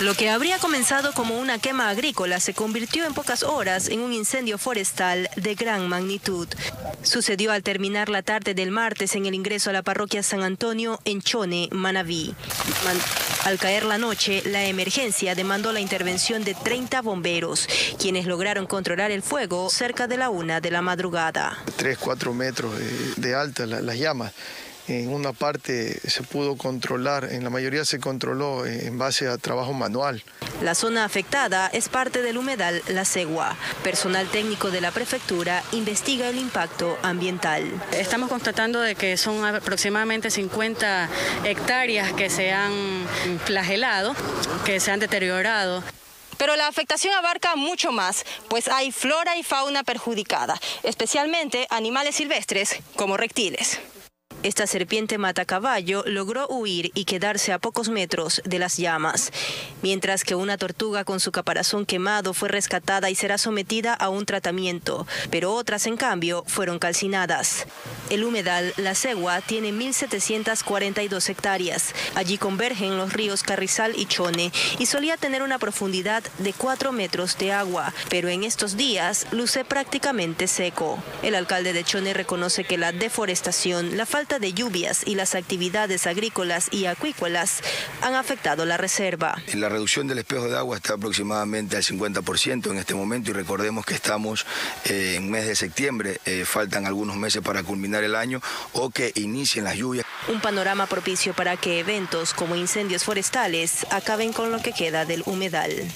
Lo que habría comenzado como una quema agrícola se convirtió en pocas horas en un incendio forestal de gran magnitud. Sucedió al terminar la tarde del martes en el ingreso a la parroquia San Antonio en Chone, Manabí. al caer la noche, la emergencia demandó la intervención de 30 bomberos, quienes lograron controlar el fuego cerca de la una de la madrugada. 3, 4 metros de, alta las llamas en una parte se pudo controlar, en la mayoría se controló en base a trabajo manual. La zona afectada es parte del humedal La Cegua. Personal técnico de la prefectura investiga el impacto ambiental. Estamos constatando de que son aproximadamente 50 hectáreas que se han flagelado, que se han deteriorado. Pero la afectación abarca mucho más, pues hay flora y fauna perjudicada, especialmente animales silvestres como reptiles. Esta serpiente mata caballo logró huir y quedarse a pocos metros de las llamas, mientras que una tortuga con su caparazón quemado fue rescatada y será sometida a un tratamiento, pero otras en cambio fueron calcinadas. El humedal La Cegua tiene 1.742 hectáreas. Allí convergen los ríos Carrizal y Chone y solía tener una profundidad de 4 metros de agua, pero en estos días luce prácticamente seco. El alcalde de Chone reconoce que la deforestación, la falta de lluvias y las actividades agrícolas y acuícolas han afectado la reserva. La reducción del espejo de agua está aproximadamente al 50% en este momento y recordemos que estamos eh, en mes de septiembre, eh, faltan algunos meses para culminar el año o que inicien las lluvias. Un panorama propicio para que eventos como incendios forestales acaben con lo que queda del humedal.